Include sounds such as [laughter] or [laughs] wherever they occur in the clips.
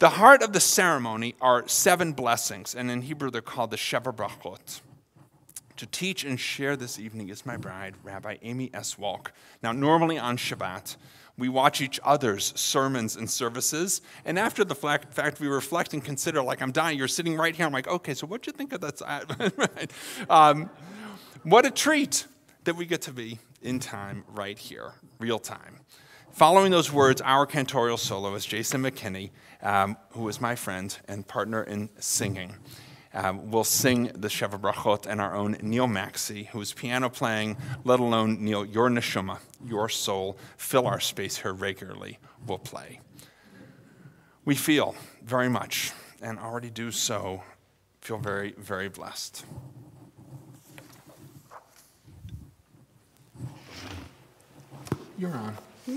The heart of the ceremony are seven blessings, and in Hebrew they're called the Sheva Brachot. To teach and share this evening is my bride, Rabbi Amy S. Wallk. Now, normally on Shabbat, we watch each other's sermons and services, and after the fact, we reflect and consider, like, I'm dying, you're sitting right here. I'm like, okay, so what'd you think of that? [laughs] um, what a treat that we get to be in time right here, real time. Following those words, our cantorial soloist, Jason McKinney, um, who is my friend and partner in singing, um, will sing the Sheva Brachot and our own Neil Maxey, who is piano playing, let alone Neil, your neshama, your soul, fill our space here regularly, will play. We feel very much, and already do so, feel very, very blessed. You're on. [laughs]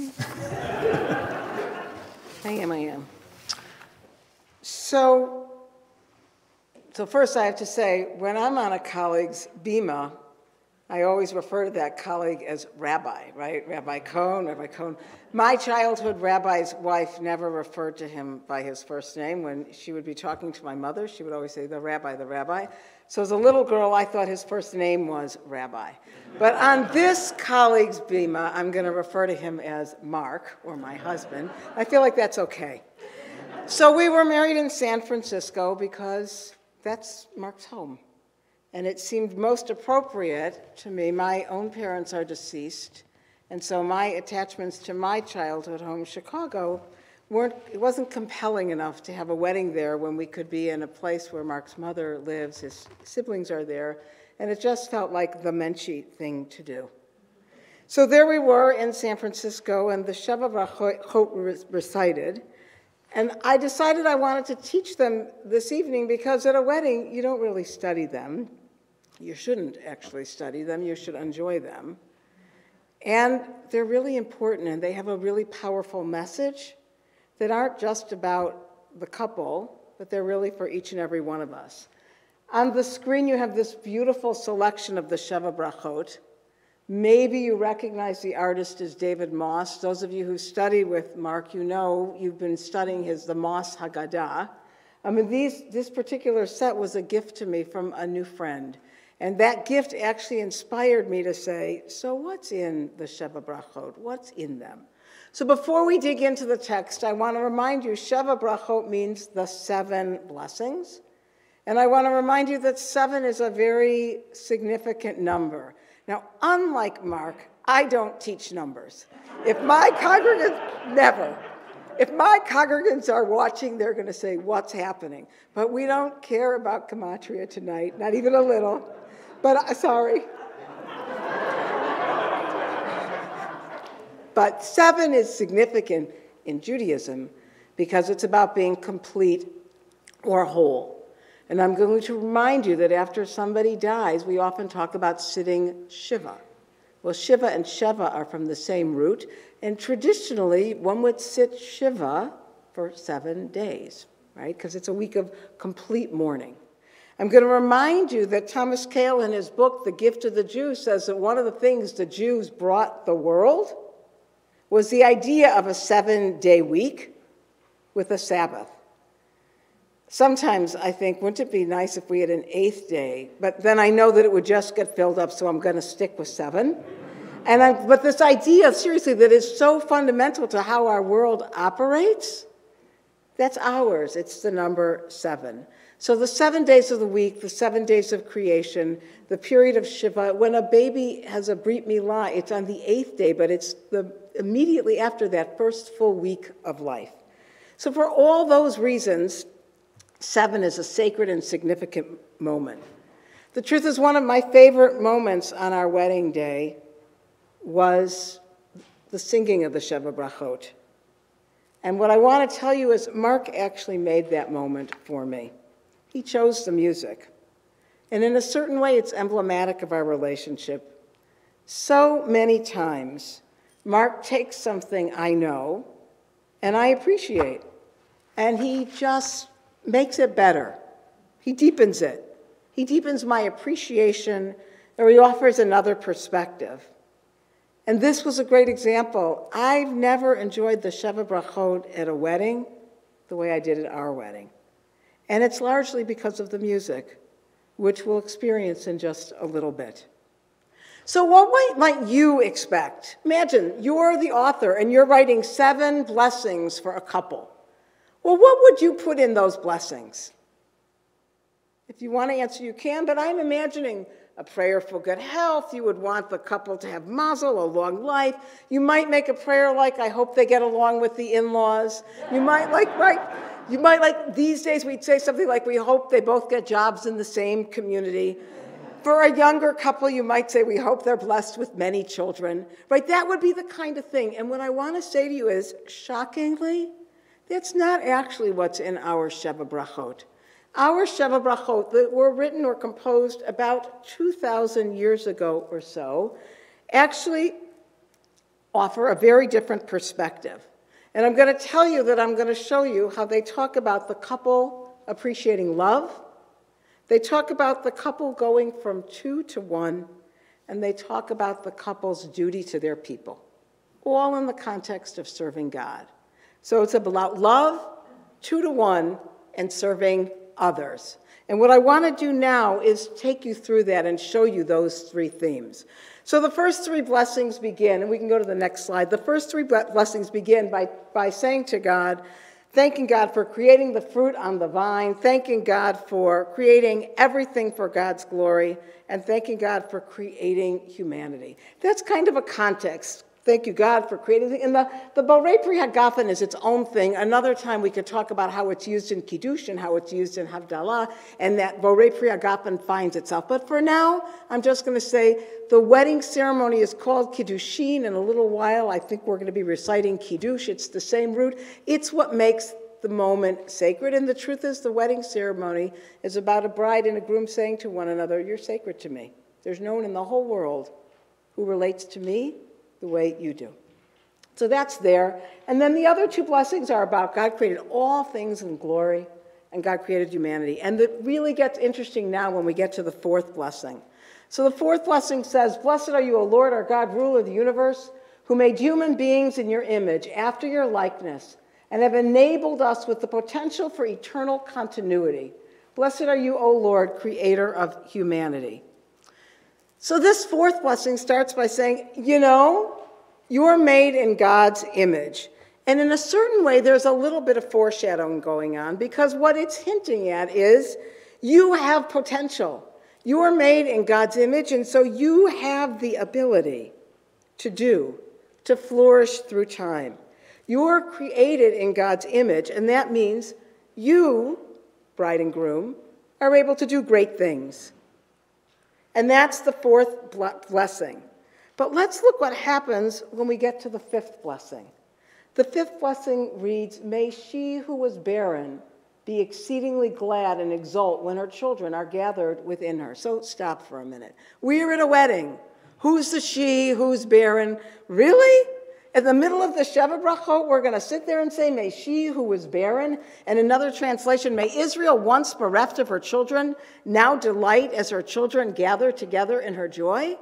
I am, I am. So, so first I have to say, when I'm on a colleague's bima, I always refer to that colleague as rabbi, right? Rabbi Cohn, Rabbi Cohn. My childhood rabbi's wife never referred to him by his first name. When she would be talking to my mother, she would always say, the rabbi, the rabbi. So as a little girl, I thought his first name was Rabbi. But on this colleague's bima, I'm going to refer to him as Mark, or my husband. I feel like that's okay. So we were married in San Francisco because that's Mark's home. And it seemed most appropriate to me. My own parents are deceased, and so my attachments to my childhood home, Chicago, weren't, it wasn't compelling enough to have a wedding there when we could be in a place where Mark's mother lives, his siblings are there, and it just felt like the Menchie thing to do. So there we were in San Francisco, and the Sheva Brachot recited, and I decided I wanted to teach them this evening because at a wedding, you don't really study them. You shouldn't actually study them, you should enjoy them. And they're really important, and they have a really powerful message that aren't just about the couple, but they're really for each and every one of us. On the screen, you have this beautiful selection of the Sheva Brachot. Maybe you recognize the artist as David Moss. Those of you who study with Mark, you know you've been studying his The Moss Haggadah. I mean, these, this particular set was a gift to me from a new friend. And that gift actually inspired me to say, so what's in the Sheva Brachot? What's in them? So before we dig into the text, I want to remind you Sheva Brachot means the seven blessings. And I want to remind you that seven is a very significant number. Now, unlike Mark, I don't teach numbers. If my congregants, never. If my congregants are watching, they're going to say, What's happening? But we don't care about Gematria tonight, not even a little. But uh, sorry. But seven is significant in Judaism because it's about being complete or whole. And I'm going to remind you that after somebody dies, we often talk about sitting Shiva. Well, Shiva and Sheva are from the same root, and traditionally, one would sit Shiva for seven days, right? Because it's a week of complete mourning. I'm going to remind you that Thomas Cahill, in his book, The Gift of the Jews, says that one of the things the Jews brought the world was the idea of a seven day week with a Sabbath. Sometimes I think, wouldn't it be nice if we had an eighth day? But then I know that it would just get filled up, so I'm going to stick with seven. And I, but this idea, seriously, that is so fundamental to how our world operates, that's ours. It's the number seven. So the seven days of the week, the seven days of creation, the period of Shiva, when a baby has a Brit Milah, it's on the eighth day, but it's the, immediately after that first full week of life. So for all those reasons, seven is a sacred and significant moment. The truth is one of my favorite moments on our wedding day was the singing of the Sheva Brachot. And what I want to tell you is Mark actually made that moment for me. He chose the music. And in a certain way, it's emblematic of our relationship. So many times, Mark takes something I know and I appreciate, and he just makes it better. He deepens it. He deepens my appreciation, or he offers another perspective. And this was a great example. I've never enjoyed the Sheva Brachot at a wedding the way I did at our wedding. And it's largely because of the music, which we'll experience in just a little bit. So, what might you expect? Imagine you're the author and you're writing seven blessings for a couple. Well, what would you put in those blessings? If you want to answer, you can, but I'm imagining a prayer for good health. You would want the couple to have mazel, a long life. You might make a prayer like, I hope they get along with the in laws. You might like, right? You might like, these days we'd say something like, we hope they both get jobs in the same community. For a younger couple, you might say, we hope they're blessed with many children, right? That would be the kind of thing. And what I want to say to you is, shockingly, that's not actually what's in our Sheva Brachot. Our Sheva Brachot that were written or composed about 2,000 years ago or so actually offer a very different perspective. And I'm going to tell you that I'm going to show you how they talk about the couple appreciating love. They talk about the couple going from two to one, and they talk about the couple's duty to their people, all in the context of serving God. So it's about love, two to one, and serving others. And what I want to do now is take you through that and show you those three themes. So the first three blessings begin, and we can go to the next slide. The first three blessings begin by, by saying to God, thanking God for creating the fruit on the vine, thanking God for creating everything for God's glory, and thanking God for creating humanity. That's kind of a context Thank you, God, for creating. And the, the Borei Pri Hagafen is its own thing. Another time we could talk about how it's used in Kiddush and how it's used in Havdalah, and that Borei Pri Hagafen finds itself. But for now, I'm just going to say the wedding ceremony is called Kiddushin. In a little while, I think we're going to be reciting Kiddush. It's the same root. It's what makes the moment sacred. And the truth is, the wedding ceremony is about a bride and a groom saying to one another, You're sacred to me. There's no one in the whole world who relates to me the way you do. So that's there. And then the other two blessings are about God created all things in glory and God created humanity. And it really gets interesting now when we get to the fourth blessing. So the fourth blessing says, Blessed are you, O Lord, our God, ruler of the universe, who made human beings in your image, after your likeness, and have enabled us with the potential for eternal continuity. Blessed are you, O Lord, creator of humanity. So, this fourth blessing starts by saying, You know, you are made in God's image. And in a certain way, there's a little bit of foreshadowing going on because what it's hinting at is you have potential. You are made in God's image, and so you have the ability to do, to flourish through time. You are created in God's image, and that means you, bride and groom, are able to do great things. And that's the fourth blessing. But let's look what happens when we get to the fifth blessing. The fifth blessing reads May she who was barren be exceedingly glad and exult when her children are gathered within her. So stop for a minute. We're at a wedding. Who's the she? Who's barren? Really? In the middle of the Sheva Brachot, we're going to sit there and say, May she who was barren, and another translation, May Israel, once bereft of her children, now delight as her children gather together in her joy?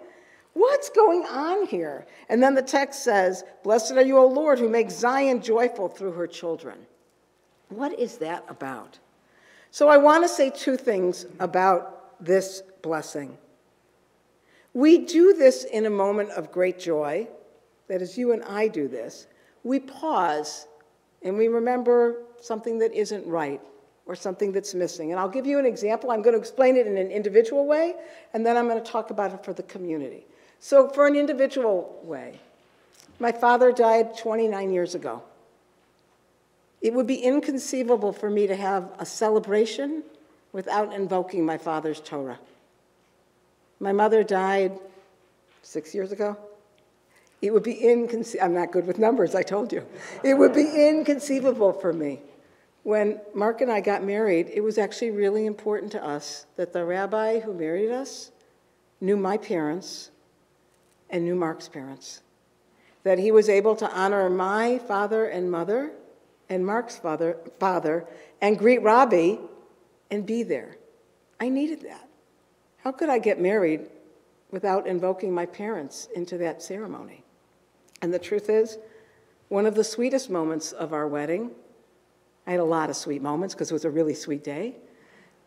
What's going on here? And then the text says, Blessed are you, O Lord, who makes Zion joyful through her children. What is that about? So I want to say two things about this blessing. We do this in a moment of great joy that as you and I do this, we pause and we remember something that isn't right or something that's missing. And I'll give you an example. I'm going to explain it in an individual way, and then I'm going to talk about it for the community. So, for an individual way, my father died 29 years ago. It would be inconceivable for me to have a celebration without invoking my father's Torah. My mother died six years ago. It would be inconceivable, I'm not good with numbers, I told you. It would be inconceivable for me. When Mark and I got married, it was actually really important to us that the rabbi who married us knew my parents and knew Mark's parents. That he was able to honor my father and mother and Mark's father, father and greet Robbie and be there. I needed that. How could I get married without invoking my parents into that ceremony? And the truth is, one of the sweetest moments of our wedding I had a lot of sweet moments because it was a really sweet day.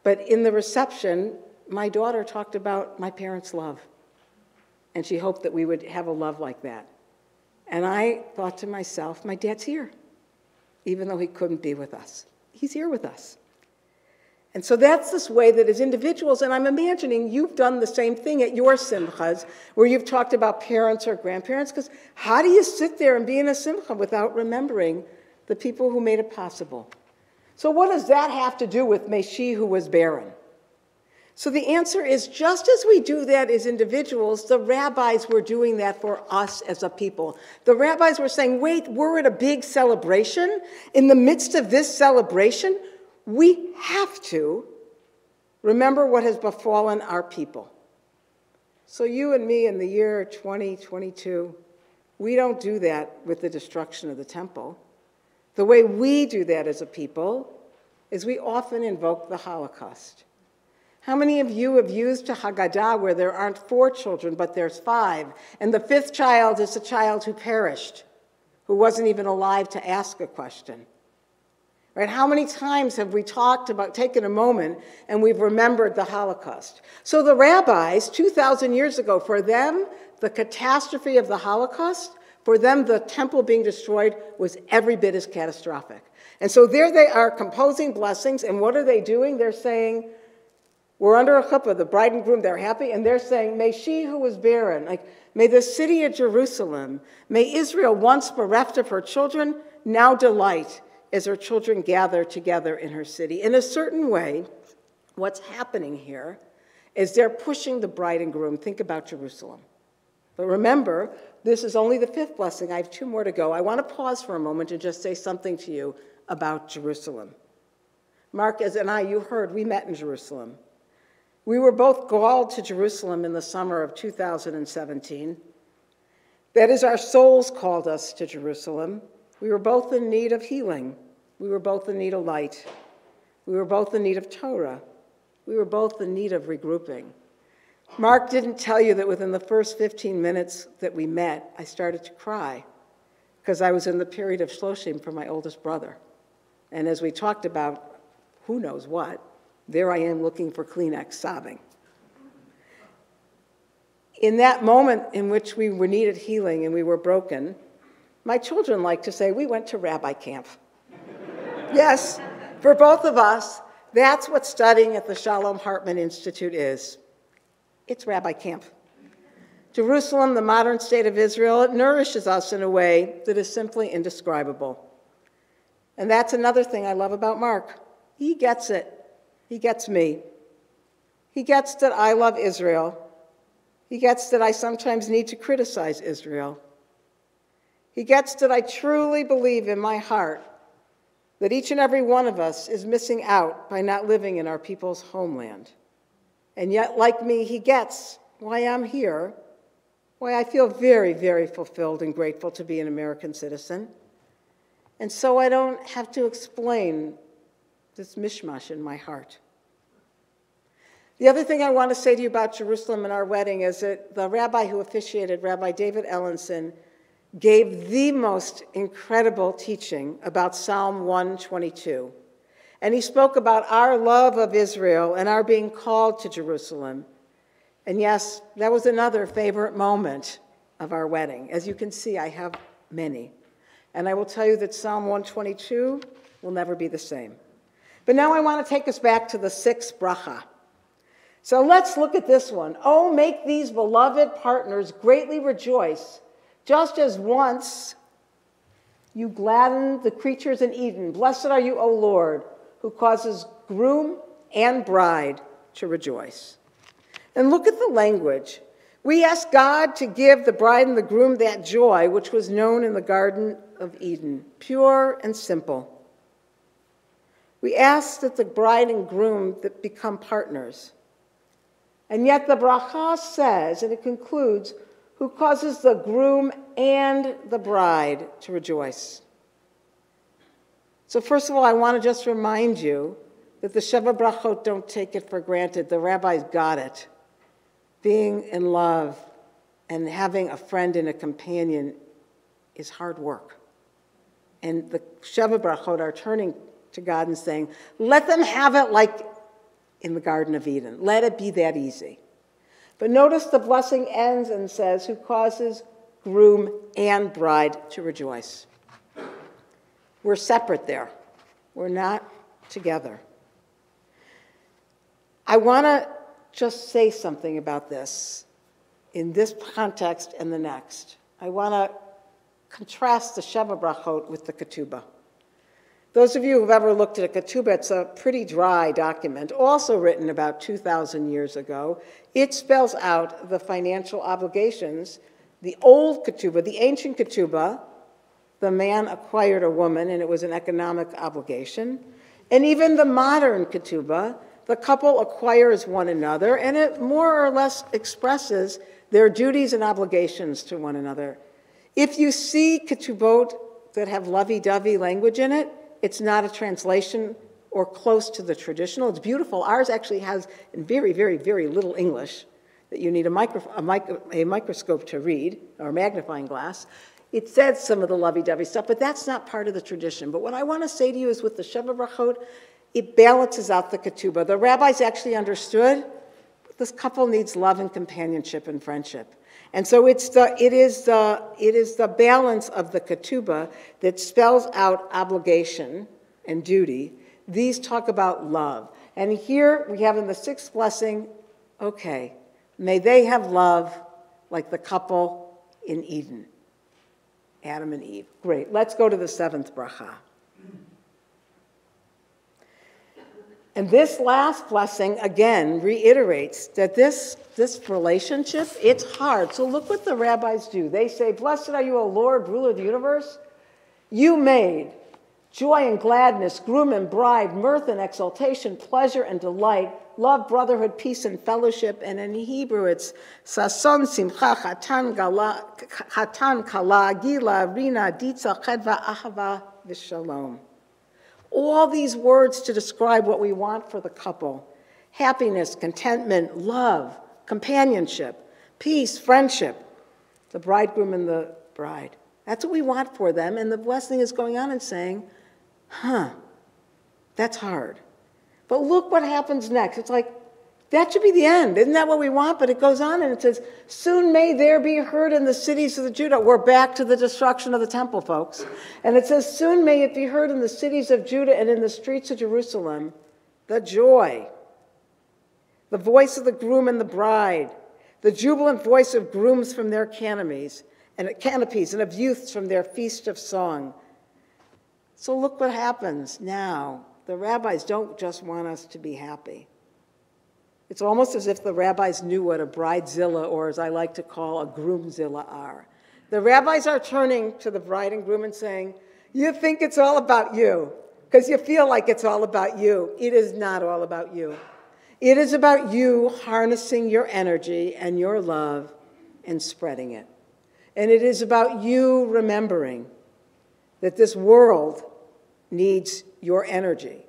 But in the reception, my daughter talked about my parents' love. And she hoped that we would have a love like that. And I thought to myself, my dad's here, even though he couldn't be with us. He's here with us. And so that's this way that as individuals, and I'm imagining you've done the same thing at your simchas, where you've talked about parents or grandparents, because how do you sit there and be in a simcha without remembering the people who made it possible? So what does that have to do with may she who was barren? So the answer is just as we do that as individuals, the rabbis were doing that for us as a people. The rabbis were saying, wait, we're at a big celebration. In the midst of this celebration, we have to remember what has befallen our people. So, you and me in the year 2022, we don't do that with the destruction of the temple. The way we do that as a people is we often invoke the Holocaust. How many of you have used a Haggadah where there aren't four children, but there's five, and the fifth child is a child who perished, who wasn't even alive to ask a question? Right? How many times have we talked about taking a moment and we've remembered the Holocaust? So the rabbis, 2,000 years ago, for them, the catastrophe of the Holocaust, for them, the temple being destroyed was every bit as catastrophic. And so there they are composing blessings, and what are they doing? They're saying, we're under a chuppah, the bride and groom, they're happy, and they're saying, May she who was barren, like, may the city of Jerusalem, may Israel, once bereft of her children, now delight as her children gather together in her city. In a certain way, what's happening here is they're pushing the bride and groom. Think about Jerusalem. But remember, this is only the fifth blessing. I have two more to go. I want to pause for a moment and just say something to you about Jerusalem. Mark as and I, you heard, we met in Jerusalem. We were both called to Jerusalem in the summer of 2017. That is, our souls called us to Jerusalem. We were both in need of healing. We were both in need of light. We were both in need of Torah. We were both in need of regrouping. Mark didn't tell you that within the first 15 minutes that we met, I started to cry because I was in the period of shloshim for my oldest brother. And as we talked about who knows what, there I am looking for Kleenex, sobbing. In that moment in which we were needed healing and we were broken, my children like to say, we went to rabbi camp. yes, for both of us, that's what studying at the Shalom Hartman Institute is. It's rabbi camp. Jerusalem, the modern state of Israel, it nourishes us in a way that is simply indescribable. And that's another thing I love about Mark. He gets it. He gets me. He gets that I love Israel. He gets that I sometimes need to criticize Israel. He gets that I truly believe in my heart that each and every one of us is missing out by not living in our people's homeland. And yet, like me, he gets why I'm here, why I feel very, very fulfilled and grateful to be an American citizen. And so I don't have to explain this mishmash in my heart. The other thing I want to say to you about Jerusalem and our wedding is that the rabbi who officiated, Rabbi David Ellenson, gave the most incredible teaching about Psalm 122. And he spoke about our love of Israel and our being called to Jerusalem. And yes, that was another favorite moment of our wedding. As you can see, I have many. And I will tell you that Psalm 122 will never be the same. But now I want to take us back to the sixth bracha. So let's look at this one. Oh, make these beloved partners greatly rejoice just as once you gladdened the creatures in Eden, blessed are you, O Lord, who causes groom and bride to rejoice. And look at the language. We ask God to give the bride and the groom that joy which was known in the Garden of Eden, pure and simple. We ask that the bride and groom that become partners. And yet the bracha says, and it concludes, who causes the groom and the bride to rejoice. So, first of all, I want to just remind you that the Sheva Brachot don't take it for granted. The rabbis got it. Being in love and having a friend and a companion is hard work. And the Sheva Brachot are turning to God and saying, let them have it like in the Garden of Eden. Let it be that easy. But notice the blessing ends and says, Who causes groom and bride to rejoice. We're separate there, we're not together. I want to just say something about this in this context and the next. I want to contrast the Sheva Brachot with the Ketubah. Those of you who've ever looked at a ketubah, it's a pretty dry document, also written about 2,000 years ago. It spells out the financial obligations. The old ketubah, the ancient ketubah, the man acquired a woman and it was an economic obligation. And even the modern ketubah, the couple acquires one another and it more or less expresses their duties and obligations to one another. If you see ketubot that have lovey-dovey language in it, it's not a translation or close to the traditional. It's beautiful. Ours actually has very, very, very little English that you need a, micro, a, micro, a microscope to read or a magnifying glass. It says some of the lovey-dovey stuff, but that's not part of the tradition. But what I want to say to you is with the Sheva Brachot, it balances out the ketubah. The rabbis actually understood this couple needs love and companionship and friendship. And so it's the, it, is the, it is the balance of the ketubah that spells out obligation and duty. These talk about love. And here we have in the sixth blessing, okay, may they have love like the couple in Eden, Adam and Eve. Great. Let's go to the seventh bracha. And this last blessing, again, reiterates that this, this relationship, it's hard. So look what the rabbis do. They say, Blessed are you, O Lord, ruler of the universe. You made joy and gladness, groom and bride, mirth and exultation, pleasure and delight, love, brotherhood, peace, and fellowship. And in Hebrew, it's sason, simcha, chatan, kala, gila, rina, ditza, chedva, ahava, vishalom all these words to describe what we want for the couple happiness, contentment, love, companionship, peace, friendship, the bridegroom and the bride. That's what we want for them. And the blessing is going on and saying, huh, that's hard. But look what happens next. It's like, that should be the end. Isn't that what we want? But it goes on and it says, Soon may there be heard in the cities of the Judah. We're back to the destruction of the temple, folks. And it says, Soon may it be heard in the cities of Judah and in the streets of Jerusalem the joy, the voice of the groom and the bride, the jubilant voice of grooms from their canopies, and canopies, and of youths from their feast of song. So look what happens now. The rabbis don't just want us to be happy. It's almost as if the rabbis knew what a bridezilla, or as I like to call a groomzilla, are. The rabbis are turning to the bride and groom and saying, You think it's all about you, because you feel like it's all about you. It is not all about you. It is about you harnessing your energy and your love and spreading it. And it is about you remembering that this world needs your energy.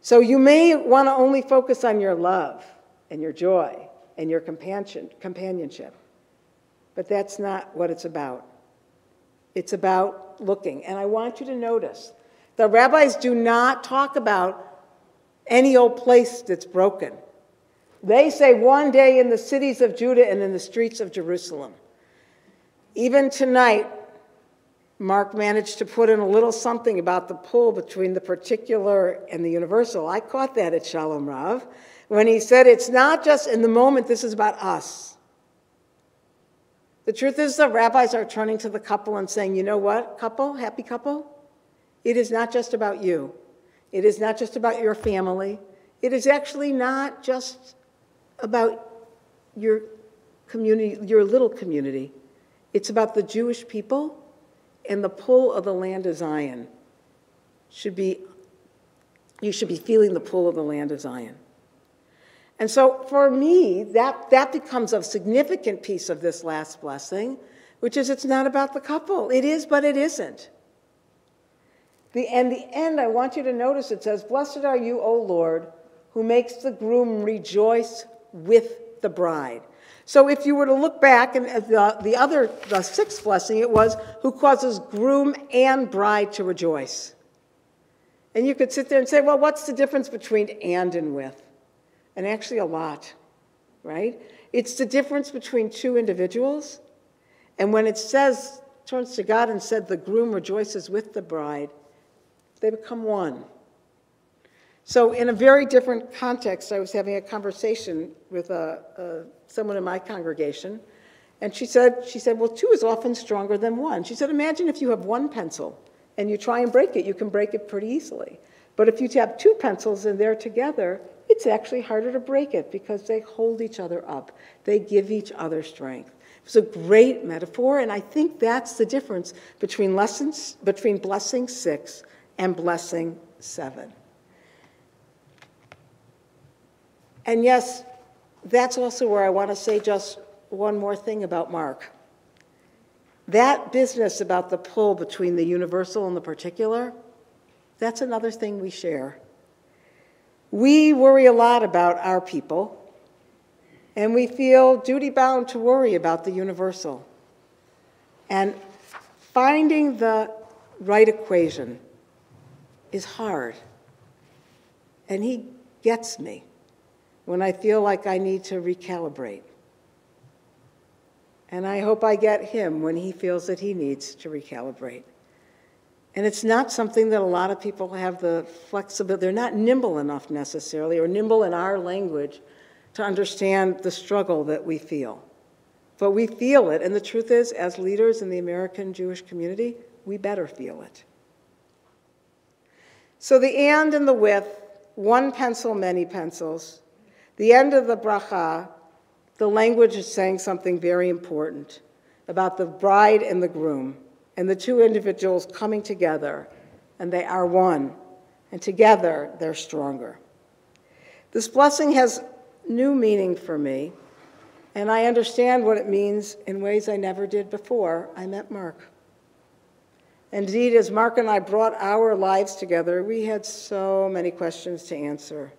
So you may want to only focus on your love and your joy and your companionship. But that's not what it's about. It's about looking. And I want you to notice the rabbis do not talk about any old place that's broken. They say one day in the cities of Judah and in the streets of Jerusalem. Even tonight, Mark managed to put in a little something about the pull between the particular and the universal. I caught that at Shalom Rav when he said it's not just in the moment, this is about us. The truth is, the rabbis are turning to the couple and saying, you know what, couple, happy couple? It is not just about you. It is not just about your family. It is actually not just about your community, your little community. It's about the Jewish people and the pull of the land of Zion. Should be, you should be feeling the pull of the land of Zion. And so for me, that, that becomes a significant piece of this last blessing, which is it's not about the couple. It is, but it isn't. The, and the end, I want you to notice it says, Blessed are you, O Lord, who makes the groom rejoice with the bride. So if you were to look back, and uh, the, the other, the sixth blessing, it was, who causes groom and bride to rejoice. And you could sit there and say, well, what's the difference between and and with? And actually, a lot, right? It's the difference between two individuals. And when it says, turns to God and said, the groom rejoices with the bride, they become one. So, in a very different context, I was having a conversation with a, a, someone in my congregation, and she said, she said, Well, two is often stronger than one. She said, Imagine if you have one pencil and you try and break it, you can break it pretty easily. But if you have two pencils and they're together, it's actually harder to break it because they hold each other up, they give each other strength. It's a great metaphor, and I think that's the difference between lessons between blessing six and blessing seven. And yes, that's also where I want to say just one more thing about Mark. That business about the pull between the universal and the particular, that's another thing we share. We worry a lot about our people, and we feel duty bound to worry about the universal. And finding the right equation is hard. And he gets me when I feel like I need to recalibrate. And I hope I get him when he feels that he needs to recalibrate. And it's not something that a lot of people have the flexibility, they're not nimble enough necessarily, or nimble in our language to understand the struggle that we feel. But we feel it, and the truth is, as leaders in the American Jewish community, we better feel it. So the and and the with, one pencil, many pencils, the end of the bracha, the language is saying something very important about the bride and the groom, and the two individuals coming together, and they are one, and together they're stronger. This blessing has new meaning for me, and I understand what it means in ways I never did before I met Mark. Indeed, as Mark and I brought our lives together, we had so many questions to answer.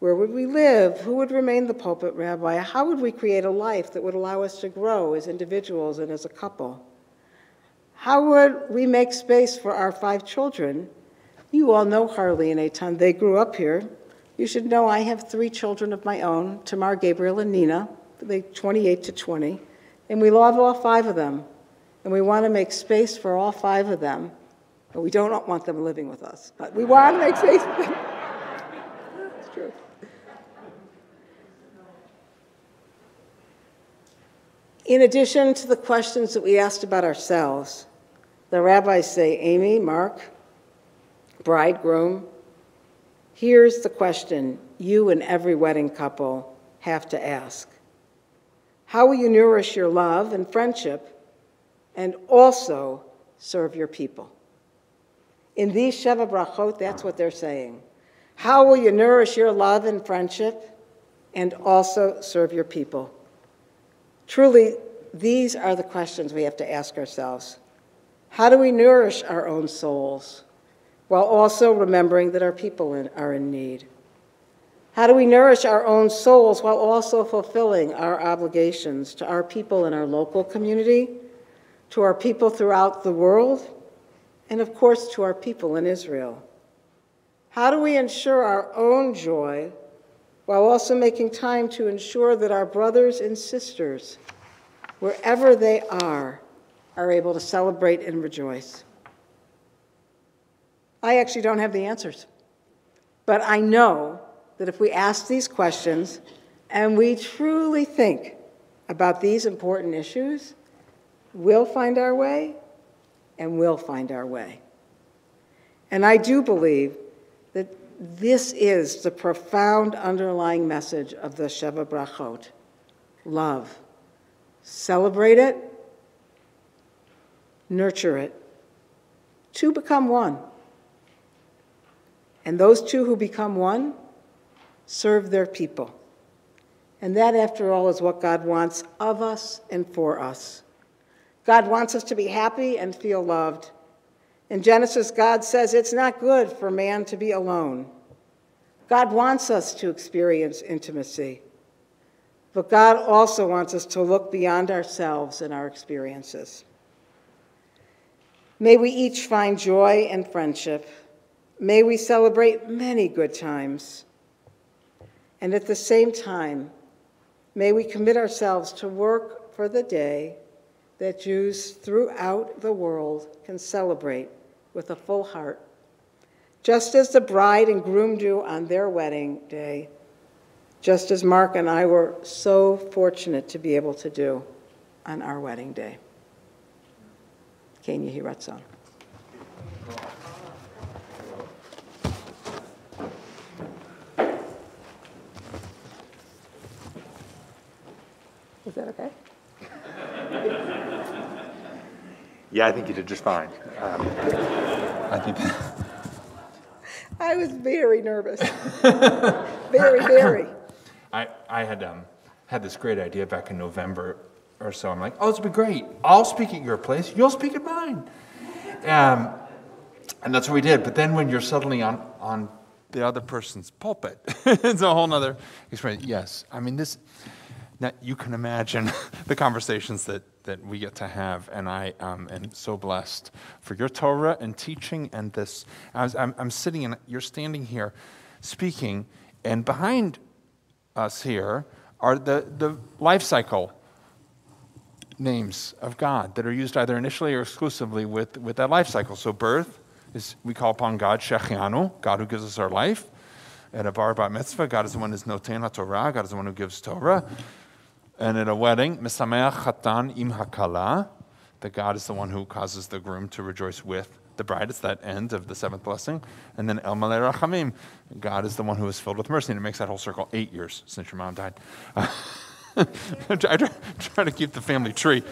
Where would we live? Who would remain the pulpit rabbi? How would we create a life that would allow us to grow as individuals and as a couple? How would we make space for our five children? You all know Harley and Eitan. They grew up here. You should know I have three children of my own, Tamar, Gabriel, and Nina. They 28 to 20. And we love all five of them. And we want to make space for all five of them. But we don't want them living with us. But we want to make space. That's [laughs] true. In addition to the questions that we asked about ourselves, the rabbis say, Amy, Mark, bridegroom, here's the question you and every wedding couple have to ask How will you nourish your love and friendship and also serve your people? In these Sheva Brachot, that's what they're saying. How will you nourish your love and friendship and also serve your people? Truly, these are the questions we have to ask ourselves. How do we nourish our own souls while also remembering that our people in, are in need? How do we nourish our own souls while also fulfilling our obligations to our people in our local community, to our people throughout the world, and of course to our people in Israel? How do we ensure our own joy while also making time to ensure that our brothers and sisters, wherever they are, are able to celebrate and rejoice. I actually don't have the answers, but I know that if we ask these questions and we truly think about these important issues, we'll find our way and we'll find our way. And I do believe that this is the profound underlying message of the Sheva Brachot love. Celebrate it, nurture it. Two become one. And those two who become one serve their people. And that, after all, is what God wants of us and for us. God wants us to be happy and feel loved. In Genesis, God says it's not good for man to be alone. God wants us to experience intimacy, but God also wants us to look beyond ourselves and our experiences. May we each find joy and friendship May we celebrate many good times. And at the same time, may we commit ourselves to work for the day that Jews throughout the world can celebrate with a full heart, just as the bride and groom do on their wedding day, just as Mark and I were so fortunate to be able to do on our wedding day. Ken Yehi Is that okay? [laughs] Yeah, I think you did just fine. Um, I think I was very nervous. [laughs] very, very. [laughs] I, I had um, had this great idea back in November or so. I'm like, oh, this would be great. I'll speak at your place. You'll speak at mine. Um, and that's what we did. But then when you're suddenly on, on the other person's pulpit, [laughs] it's a whole other experience. Yes, I mean, this, now you can imagine [laughs] the conversations that, that we get to have, and I um, am so blessed for your Torah and teaching and this. I was, I'm, I'm sitting and you're standing here speaking, and behind us here are the, the life cycle names of God that are used either initially or exclusively with, with that life cycle. So birth is we call upon God Shehecheyanu, God who gives us our life. At a bar bat mitzvah, God is the one who's noten Torah. God is the one who gives Torah. And at a wedding, Misameach Chatan im Hakala, that God is the one who causes the groom to rejoice with the bride. It's that end of the seventh blessing. And then El Malei Rachamim, God is the one who is filled with mercy. And it makes that whole circle eight years since your mom died. [laughs] [laughs] I try, try, to keep the family tree.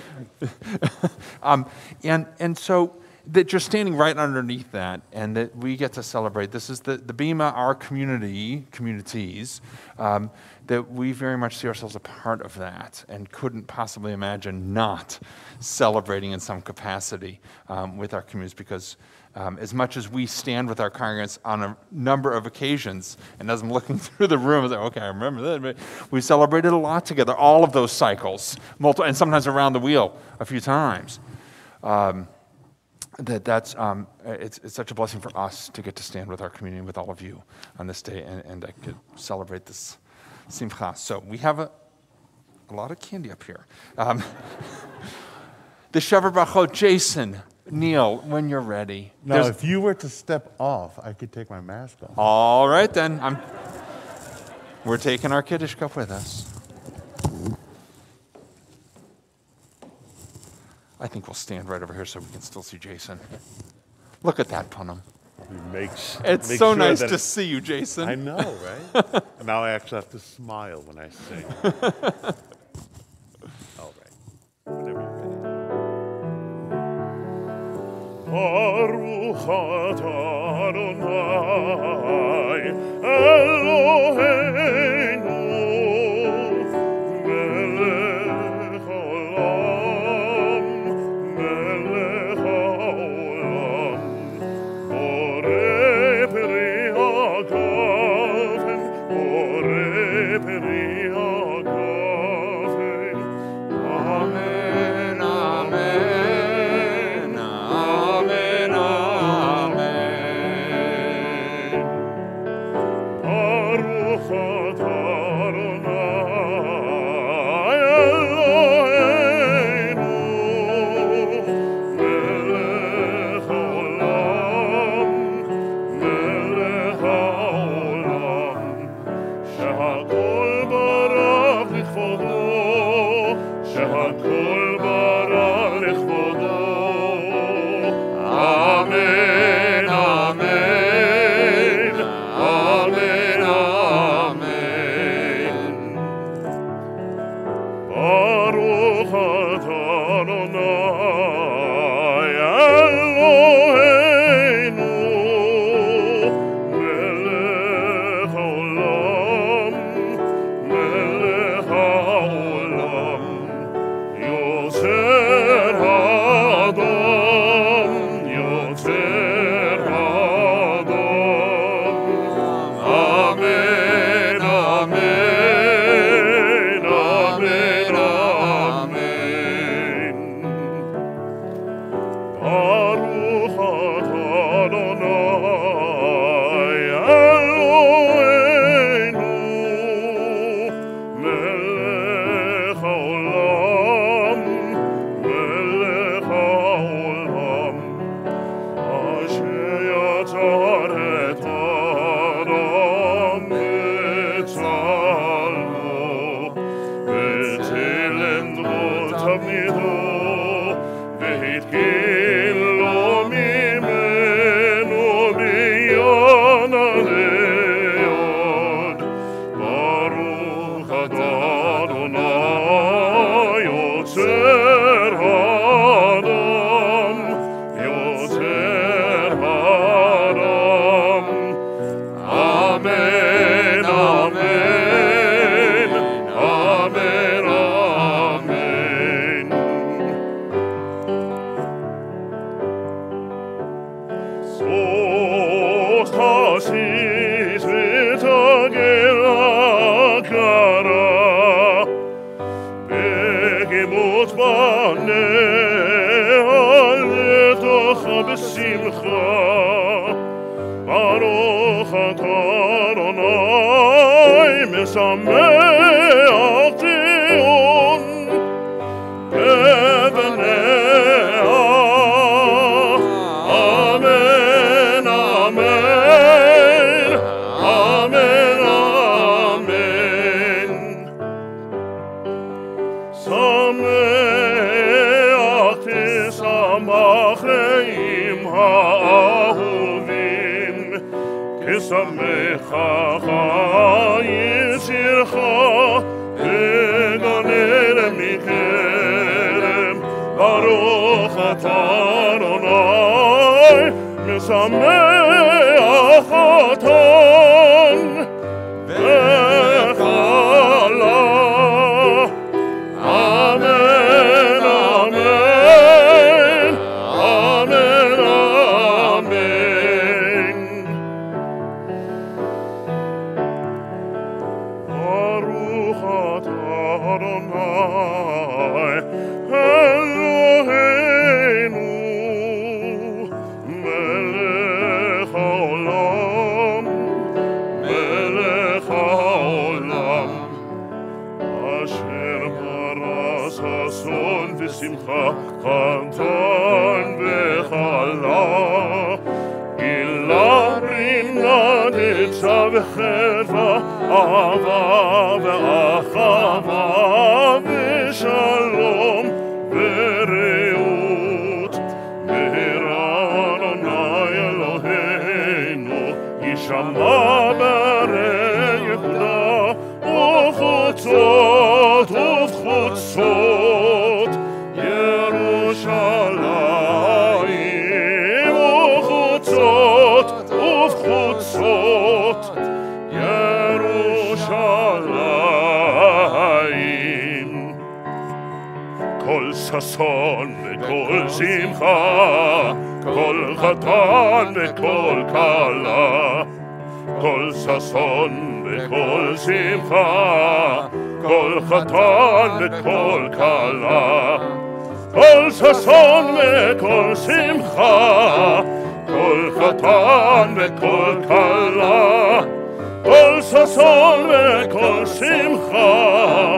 [laughs] um, and, and so that you're standing right underneath that and that we get to celebrate. This is the, the Bema, our community, communities, um, that we very much see ourselves a part of that and couldn't possibly imagine not celebrating in some capacity um, with our communities because um, as much as we stand with our congregants on a number of occasions, and as I'm looking [laughs] through the room, I say, okay, I remember that, but we celebrated a lot together, all of those cycles, and sometimes around the wheel a few times. Um, that that's um, it's, it's such a blessing for us to get to stand with our community, with all of you on this day, and, and I could celebrate this simcha. So we have a, a lot of candy up here. Um, [laughs] the Sheva Brachot, Jason, Neil, when you're ready. Now, There's, if you were to step off, I could take my mask off. All right, then. I'm, we're taking our Kiddush cup with us. I think we'll stand right over here so we can still see Jason. Look at that, Punim. Makes, it's make so sure nice to see you, Jason. I know, right? [laughs] now I actually have to smile when I sing. [laughs] Baruch Adonai Eloheinu some samea hoto ששון וכל שמחה, כל חתן וכל כלה. כל ששון וכל שמחה, כל חתן וכל כלה. כל ששון וכל שמחה, כל חתן וכל כלה. כל ששון וכל שמחה,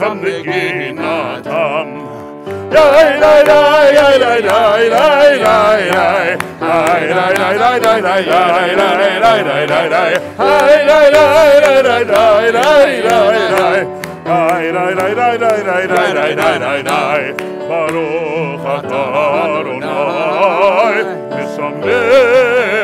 from the tam. Lai lai Baruch atah Adonai, misameach